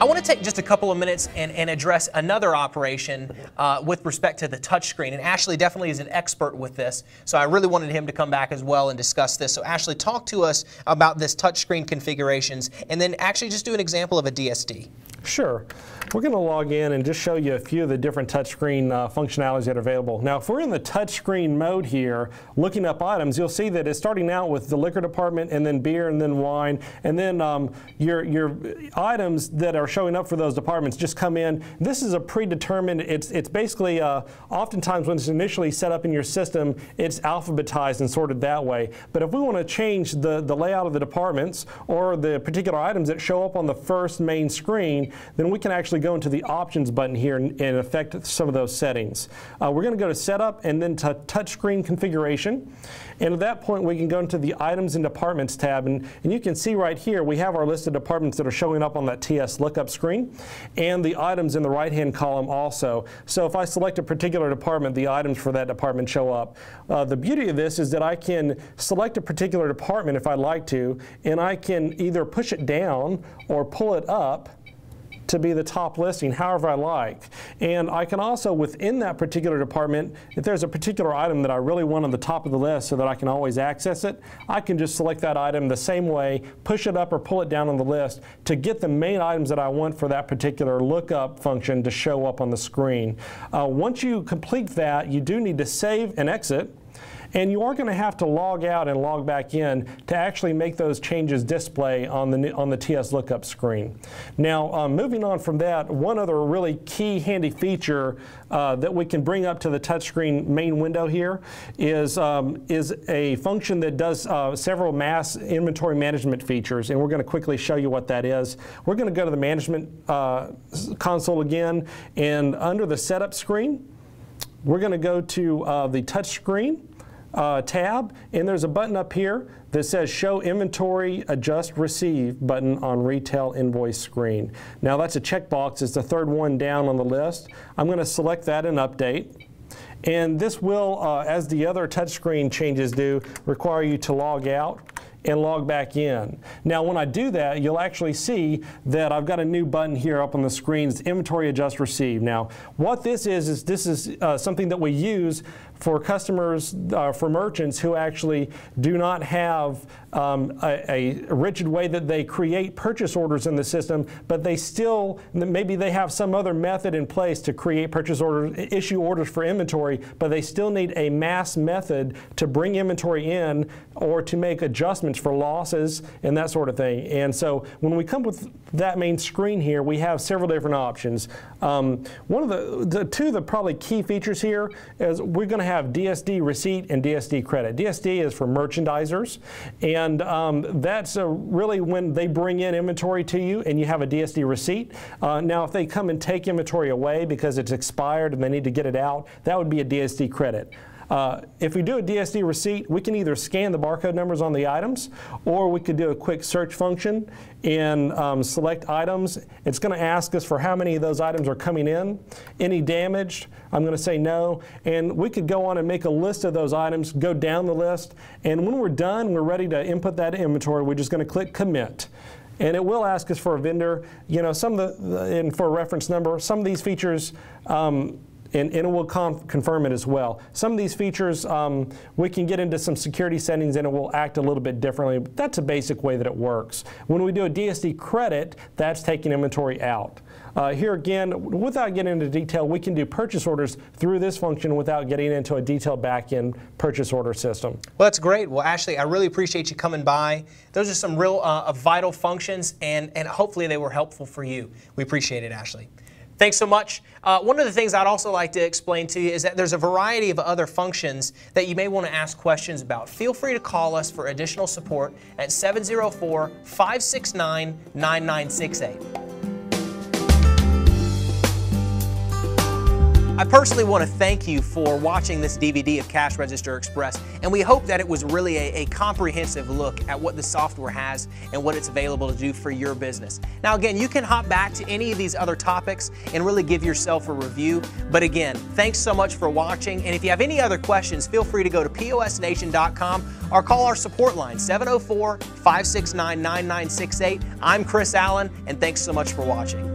I want to take just a couple of minutes and, and address another operation uh, with respect to the touchscreen. And Ashley definitely is an expert with this, so I really wanted him to come back as well and discuss this. So, Ashley, talk to us about this touchscreen configurations and then actually just do an example of a DSD. Sure. We're going to log in and just show you a few of the different touchscreen uh, functionalities that are available. Now, if we're in the touchscreen mode here, looking up items, you'll see that it's starting out with the liquor department and then beer and then wine. And then um, your, your items that are showing up for those departments just come in. This is a predetermined, it's, it's basically, uh, oftentimes when it's initially set up in your system, it's alphabetized and sorted that way. But if we want to change the, the layout of the departments or the particular items that show up on the first main screen, then we can actually go into the options button here and, and affect some of those settings. Uh, we're going to go to setup and then to touchscreen configuration. And at that point, we can go into the items and departments tab. And, and you can see right here, we have our list of departments that are showing up on that TS lookup screen and the items in the right-hand column also. So if I select a particular department, the items for that department show up. Uh, the beauty of this is that I can select a particular department if I'd like to, and I can either push it down or pull it up to be the top listing, however I like. And I can also, within that particular department, if there's a particular item that I really want on the top of the list so that I can always access it, I can just select that item the same way, push it up or pull it down on the list to get the main items that I want for that particular lookup function to show up on the screen. Uh, once you complete that, you do need to save and exit. And you are going to have to log out and log back in to actually make those changes display on the, on the TS lookup screen. Now, um, moving on from that, one other really key handy feature uh, that we can bring up to the touchscreen main window here is, um, is a function that does uh, several mass inventory management features, and we're going to quickly show you what that is. We're going to go to the management uh, console again, and under the setup screen, we're going to go to uh, the touch screen uh, tab, and there's a button up here that says Show Inventory Adjust Receive button on Retail Invoice screen. Now that's a checkbox. It's the third one down on the list. I'm going to select that and update. And this will, uh, as the other touchscreen changes do, require you to log out and log back in. Now when I do that, you'll actually see that I've got a new button here up on the screen. It's Inventory Adjust Receive. Now what this is, is this is uh, something that we use for customers, uh, for merchants who actually do not have um, a, a, rigid way that they create purchase orders in the system, but they still, maybe they have some other method in place to create purchase orders, issue orders for inventory, but they still need a mass method to bring inventory in or to make adjustments for losses and that sort of thing. And so when we come with that main screen here, we have several different options. Um, one of the, the two of the probably key features here is we're going to have DSD receipt and DSD credit. DSD is for merchandisers, and um, that's really when they bring in inventory to you and you have a DSD receipt. Uh, now, if they come and take inventory away because it's expired and they need to get it out, that would be a DSD credit. Uh, if we do a DSD receipt, we can either scan the barcode numbers on the items or we could do a quick search function and um, select items. It's going to ask us for how many of those items are coming in. Any damaged, I'm going to say no. And we could go on and make a list of those items, go down the list, and when we're done, we're ready to input that inventory, we're just going to click commit and it will ask us for a vendor. You know, some of the, and for a reference number, some of these features um, and, and it will confirm it as well. Some of these features, um, we can get into some security settings and it will act a little bit differently. But that's a basic way that it works. When we do a DSD credit, that's taking inventory out. Uh, here again, without getting into detail, we can do purchase orders through this function without getting into a detailed back-end purchase order system. Well, that's great. Well, Ashley, I really appreciate you coming by. Those are some real uh, vital functions, and, and hopefully they were helpful for you. We appreciate it, Ashley. Thanks so much. Uh, one of the things I'd also like to explain to you is that there's a variety of other functions that you may want to ask questions about. Feel free to call us for additional support at 704 569 9968. I personally want to thank you for watching this DVD of Cash Register Express, and we hope that it was really a, a, comprehensive look at what the software has and what it's available to do for your business. Now, again, you can hop back to any of these other topics and really give yourself a review. But again, thanks so much for watching, and if you have any other questions, feel free to go to POSNation.com or call our support line 704 569 9968. I'm Chris Allen, and thanks so much for watching.